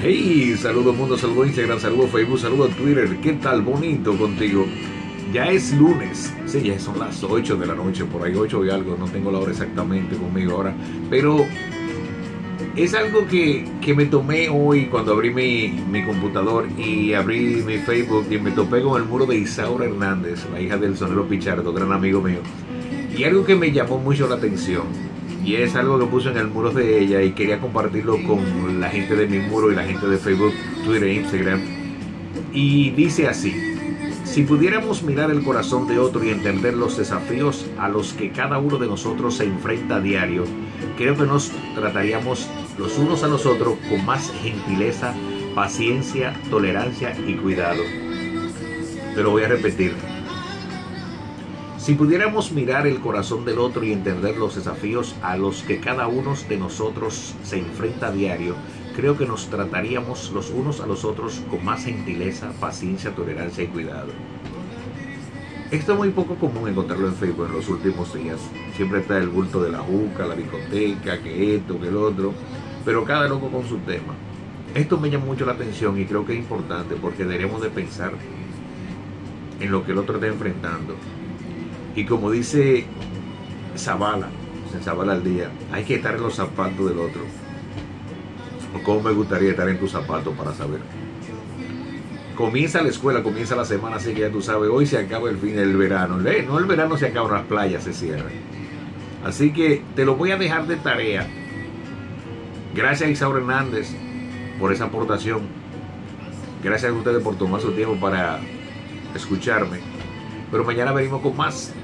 Hey, saludo mundo, saludo Instagram, saludo Facebook, saludo Twitter. ¿Qué tal? Bonito contigo. Ya es lunes, sí, ya son las 8 de la noche, por ahí 8 y algo, no tengo la hora exactamente conmigo ahora, pero es algo que, que me tomé hoy cuando abrí mi, mi, computador y abrí mi Facebook y me topé con el muro de Isaura Hernández, la hija del sonero Pichardo, gran amigo mío. Y algo que me llamó mucho la atención, y es algo que puse en el muro de ella y quería compartirlo con la gente de mi muro y la gente de Facebook, Twitter e Instagram. Y dice así, si pudiéramos mirar el corazón de otro y entender los desafíos a los que cada uno de nosotros se enfrenta a diario, creo que nos trataríamos los unos a los otros con más gentileza, paciencia, tolerancia y cuidado. Te lo voy a repetir. Si pudiéramos mirar el corazón del otro y entender los desafíos a los que cada uno de nosotros se enfrenta a diario, creo que nos trataríamos los unos a los otros con más gentileza, paciencia, tolerancia y cuidado. Esto es muy poco común encontrarlo en Facebook en los últimos días. Siempre está el bulto de la juca, la discoteca, que esto, que el otro, pero cada loco con su tema. Esto me llama mucho la atención y creo que es importante porque debemos de pensar en lo que el otro está enfrentando. Y como dice Zavala, en Zavala al día, hay que estar en los zapatos del otro. Cómo me gustaría estar en tus zapatos para saber. Comienza la escuela, comienza la semana, así que ya tú sabes, hoy se acaba el fin del verano. No el verano se acaba, las playas se cierran. Así que te lo voy a dejar de tarea. Gracias a Hernández por esa aportación. Gracias a ustedes por tomar su tiempo para escucharme. Pero mañana venimos con más.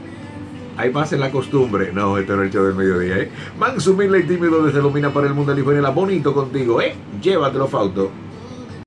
Más en la costumbre. No, esto no es el show del mediodía, ¿eh? Manso, humilde y tímido desde Lomina para el mundo. Hijo la bonito contigo, ¿eh? Llévatelo, Fauto.